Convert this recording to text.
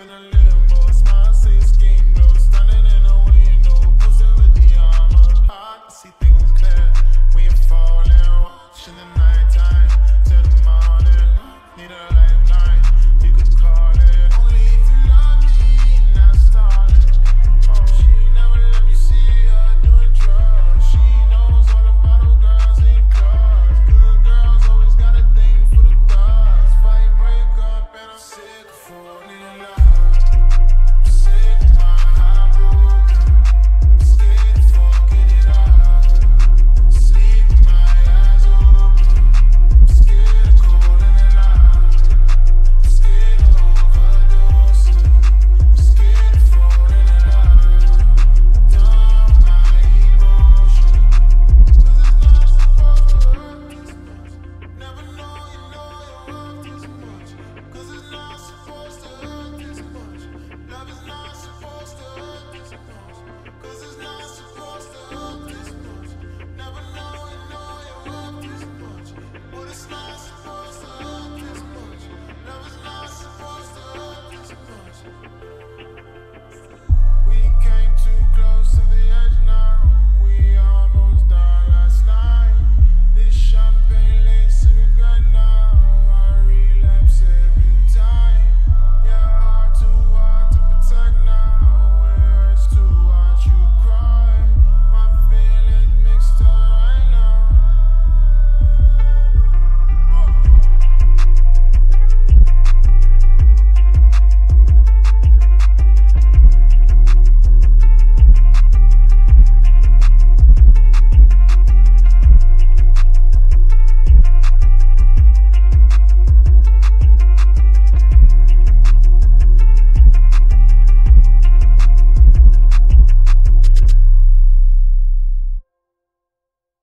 and I